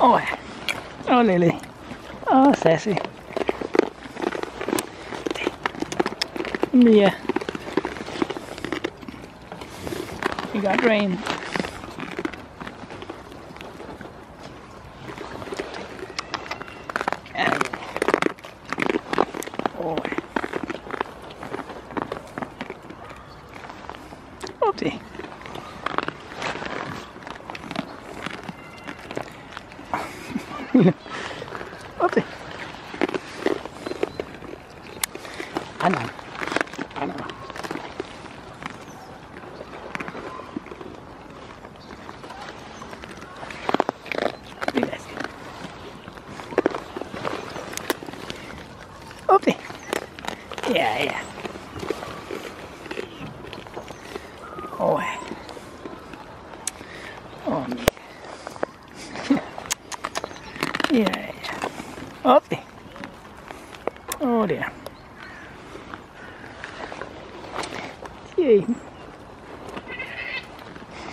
ôi oh lily. Oh sassy. Yeah you got rain 어때? 안, 안.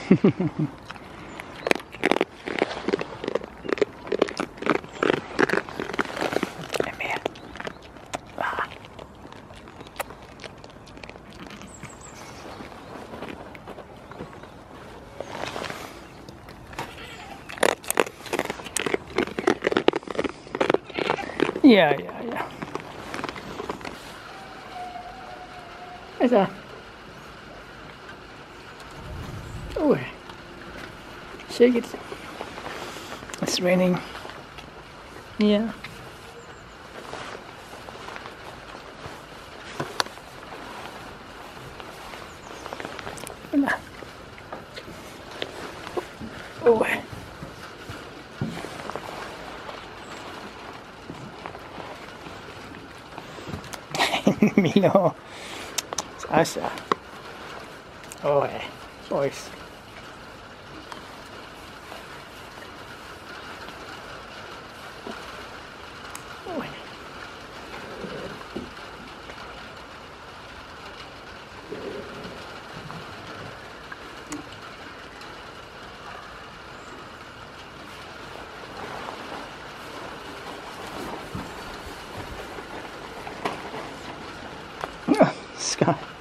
Ah. Ja, ja, ja. Is dat? Shake it. It's raining. Yeah. Oh. Milo. Sasha. Oh. Boys. Oh, eh. Ah,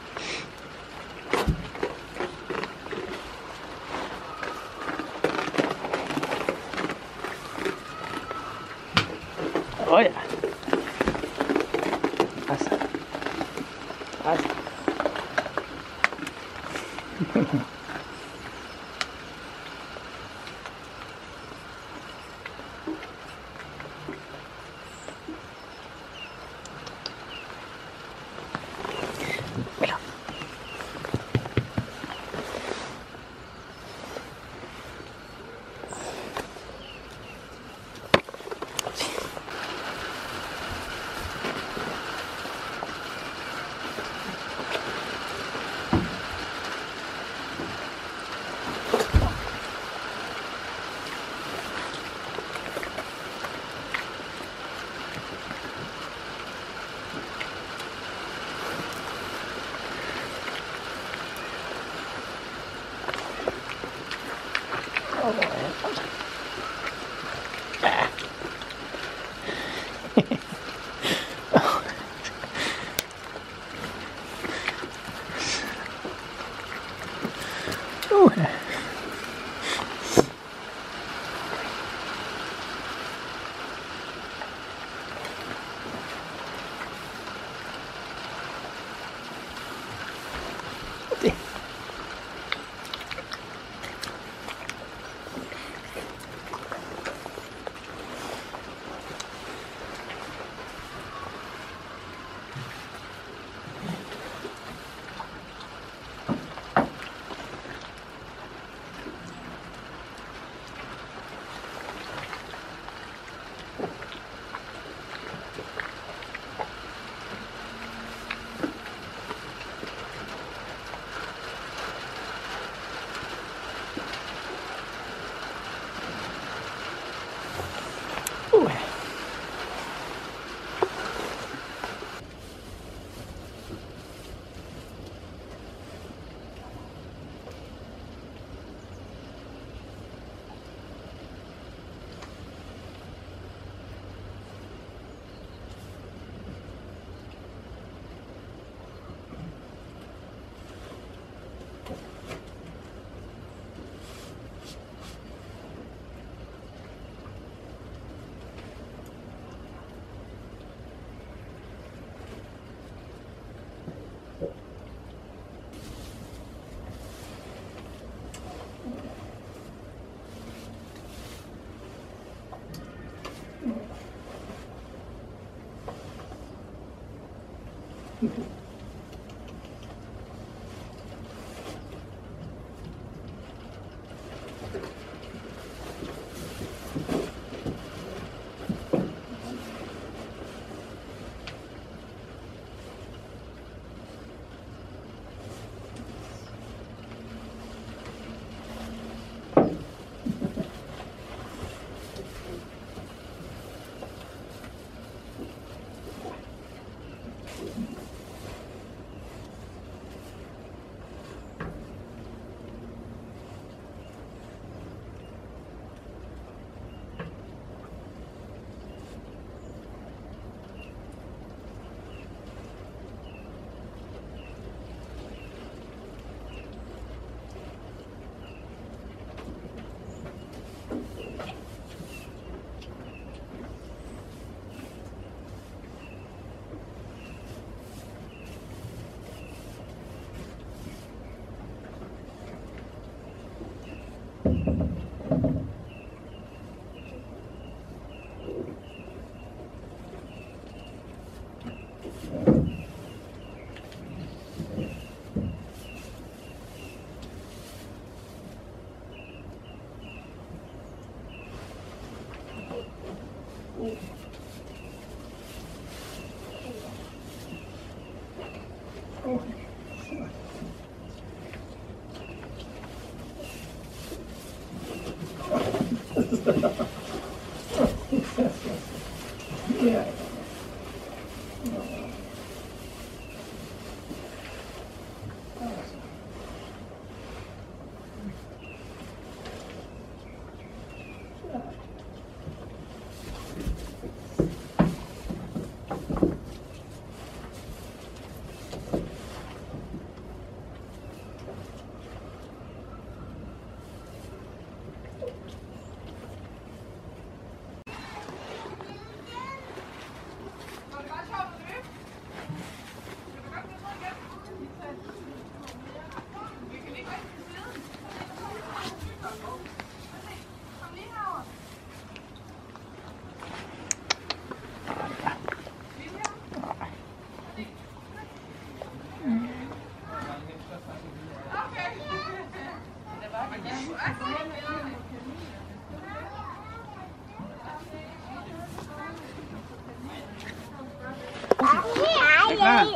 Klar?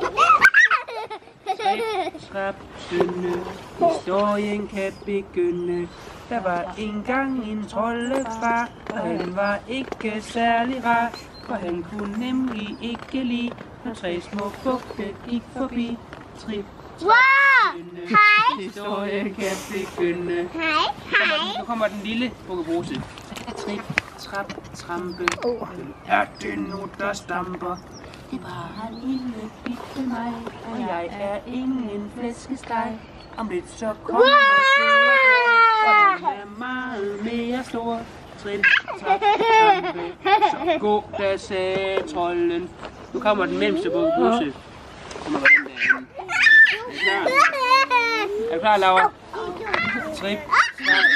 Trap, synge, historien kan begynde. Der var engang en troldefar, og han var ikke særlig rar. For han kunne nemlig ikke lide, når tre små bukke gik forbi. Trip, Wow! Hej. historien kan begynde. Hej, hej. Nu kommer den lille bukkebruse. Trip, trap, trampe. Hvem er det nu, der stamper? Det var en lille bitte mig, og jeg er ingen flæskesteg. Om lidt så kommer wow! og den er meget mere stor. Trin, trap, trampe, så gå, der sagde trolden. Nu kommer den mellemste bukkebruse. Kommer hvordan der er. Er du klar? Er du klar, Laura? Trip, trap,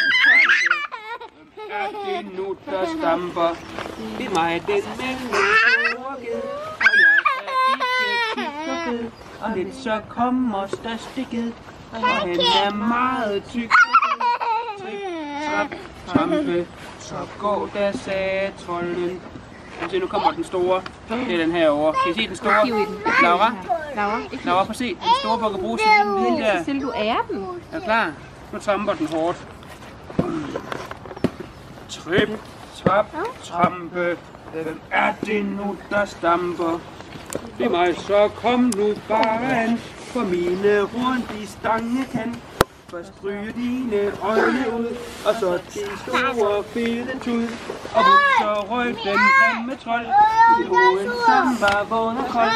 er det nu, der stamper? Det er mig, den mængde store ged, tyk og lidt så kommer størstikket, og han er meget tyk. Trip, trap, trampe, så gå der, sagde trolden. Se, nu kommer den store. Det er den her over. Kan I se den store? Laura? Laura, Laura, prøv at se. Den store bukkebruse. Den der. så du ærer dem. Er klar? Nu tramper den hårdt. Trip, trap, trampe. Hvem er det nu, der stamper? Det mig, så kom nu bare an. For mine horn, de stange kan. Først stryge dine øjne ud, og så de store fede tud. Og ud så røg den grimme trold i hovedet, som var våd og kold.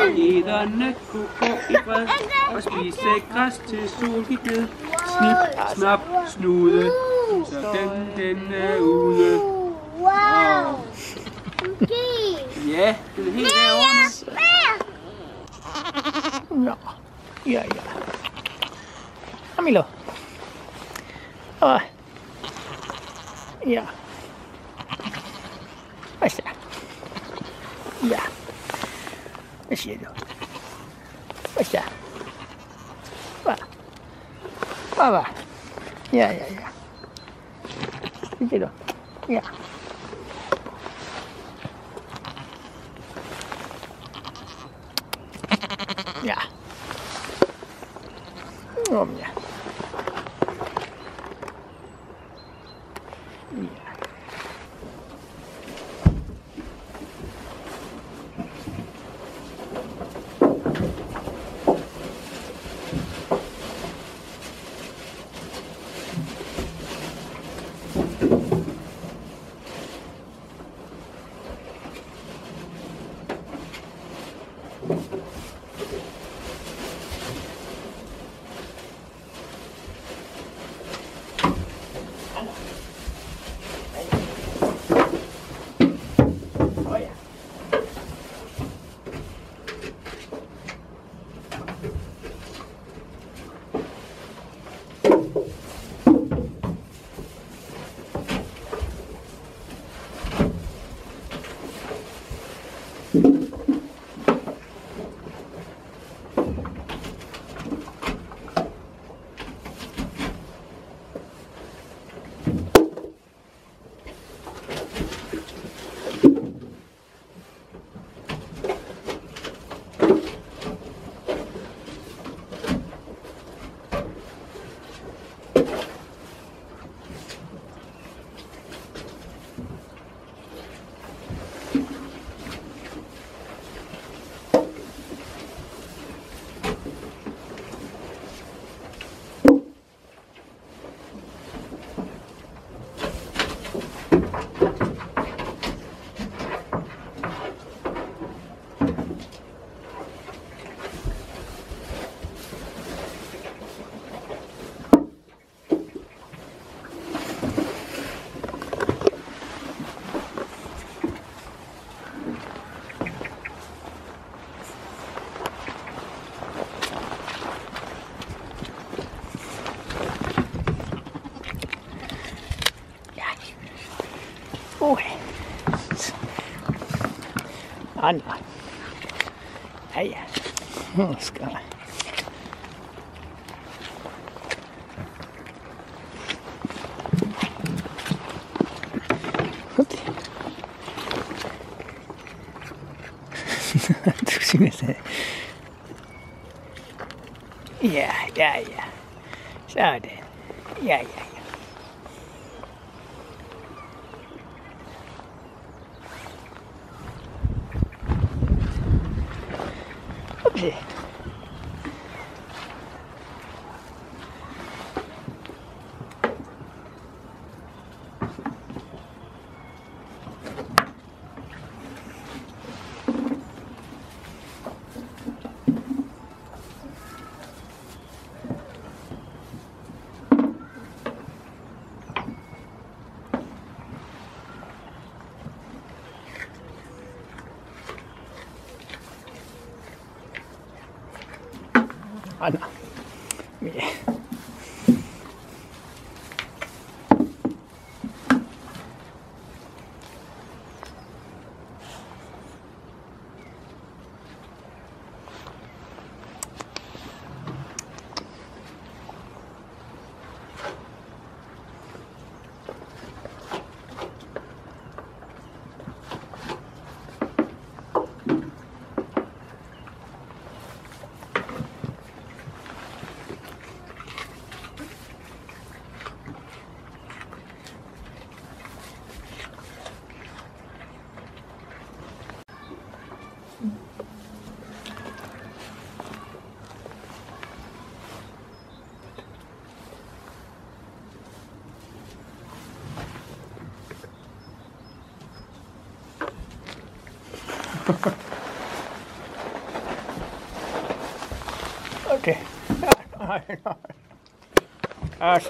Og hederne kunne gå i fred og spise græs til sol gik ned. Snip, snap, snude, så den, den er ude. Wow. Okay. Ja, det er helt derovre nu. Smag. Ja, ja, ja. Camilo. Åh. Ja. Hvad så? Ja. Hvad siger du? Baca. Wah. Wah. Ya, ya, ya. Itu loh. Ya. Ya. Oj. Hopp. Du ser det. Ja, ja, ja. Så är det. Ja, ja, ja. Hoppsi. Okei. Ai,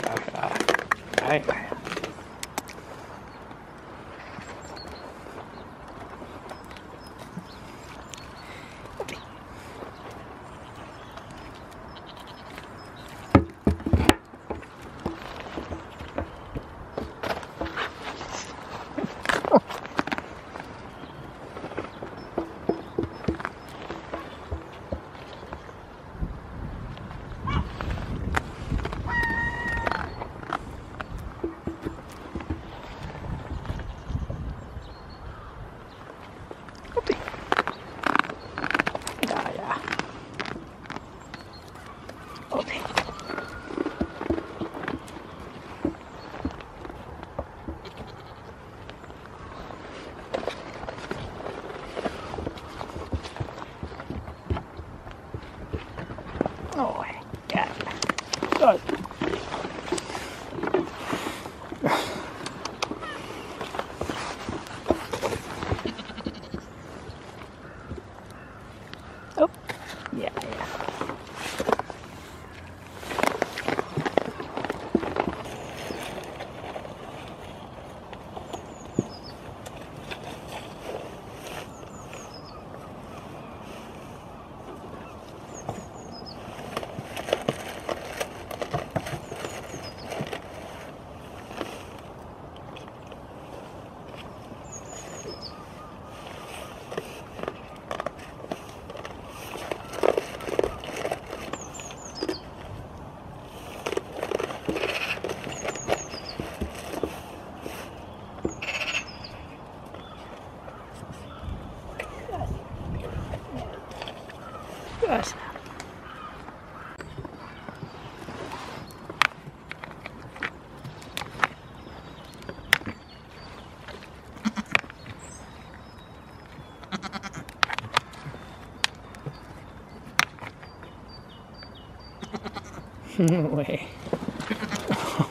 No way.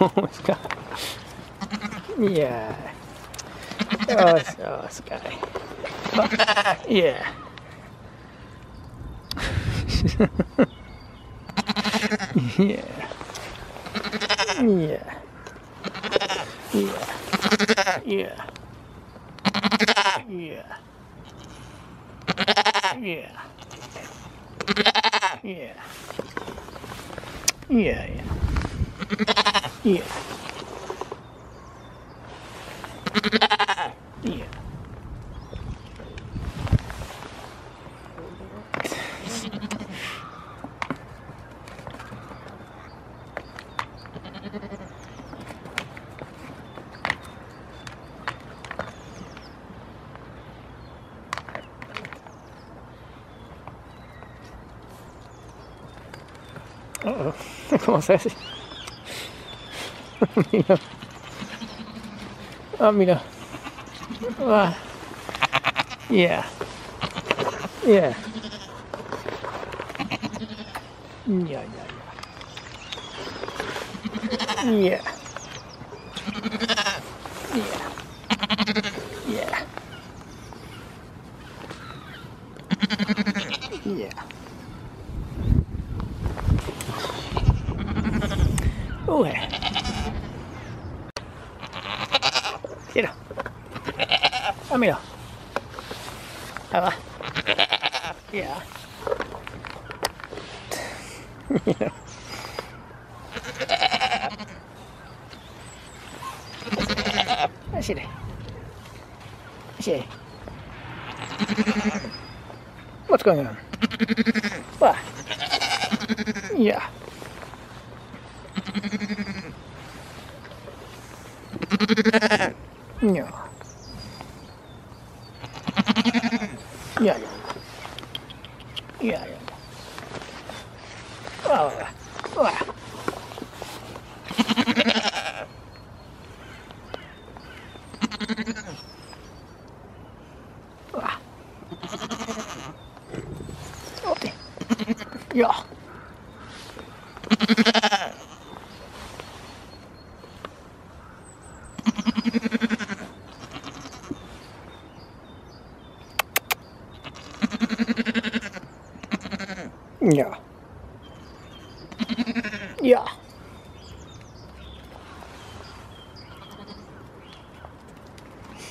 Oh, Sky. Yeah. Oh, oh Sky. Oh, yeah. Yeah. Yeah. Yeah. Yeah. Yeah. Yeah. Yeah, yeah. Yeah. Yeah. Uh oh. ¿Cómo se hace? mira. Ah, mira. Ah. Yeah. Yeah. Yeah, yeah, yeah. Yeah. Yeah. Yeah. Yeah. Yeah. Mira. Ah, mira. Ahí va. Yeah. Así de. Así. What's going on? What? Yeah. Yeah. Yeah, yeah. Yeah, yeah. Oh, oh. Ah. Okay. Yeah. Ja. Ja.